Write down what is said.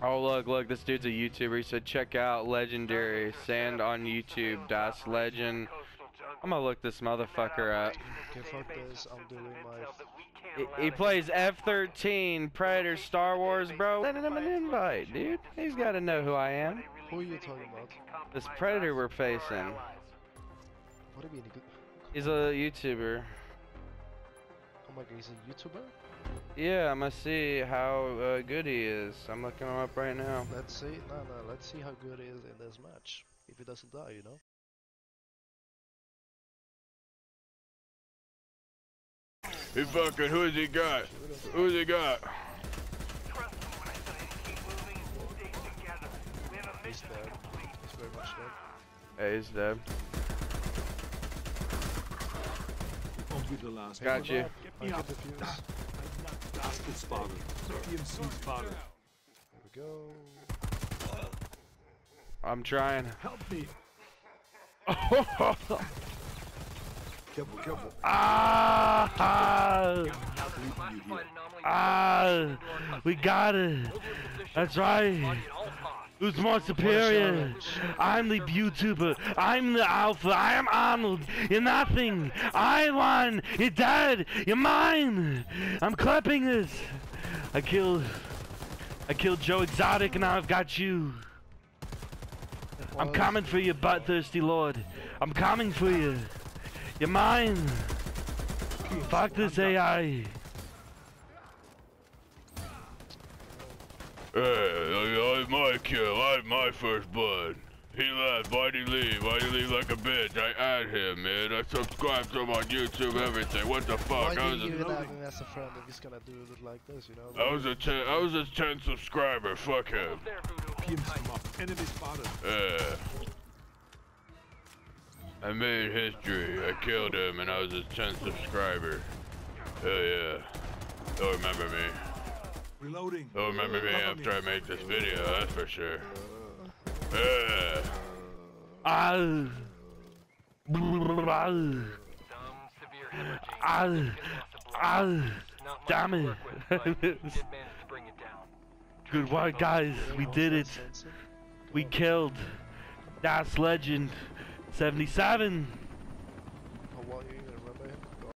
Oh look, look, this dude's a YouTuber. He said check out legendary sand on YouTube. Das legend. I'm gonna look this motherfucker up. Okay, fuck this. I'm doing my. He, he plays F-13 Predator Star Wars, bro. Send him an invite, dude. He's gotta know who I am. Who are you talking about? This Predator we're facing. What do you mean? He's a YouTuber. Oh my god, he's a YouTuber? Yeah, I'm gonna see how uh, good he is. I'm looking him up right now. Let's see. No, no, let's see how good he is in this match. If he doesn't die, you know? He fucking, who's he got? Who's he got? He's dead. He's very much dead. Hey, he's dead. Won't be the last. Got you. I get the fuse. Bastard spotted. PMC spotted. There we go. I'm trying. Help me. Careful, careful. Ah! You. Ah! We got it. That's right. Who's more superior? I'm the YouTuber. I'm the alpha. I am Arnold. You're nothing. I won. You're dead. You're mine. I'm clapping this. I killed. I killed Joe Exotic, and now I've got you. I'm coming for you, butt thirsty lord. I'm coming for you. You're mine. Fuck this AI. Hey, I, my kill. I my first blood. He left. Why'd he leave? Why'd he leave like a bitch? I add him, man. I subscribe to him on YouTube, everything. What the Why fuck? I was you a, even have him as a friend if he's gonna do it like this, you know? I was a ten, I was a ten subscriber. Fuck him. Enemy spotted. Yeah. I made history. I killed him, and I was his 10th subscriber. Hell yeah. He'll remember me. Reloading. He'll remember me after I make this video, that's for sure. Yeah. Ah. Ah. Ah. Damn it. Good work, guys. We did it. We killed Das Legend 77. Oh, well, you